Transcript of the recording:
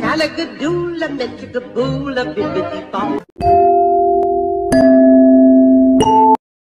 Salagadoola, metricaboola, bibbidi bop.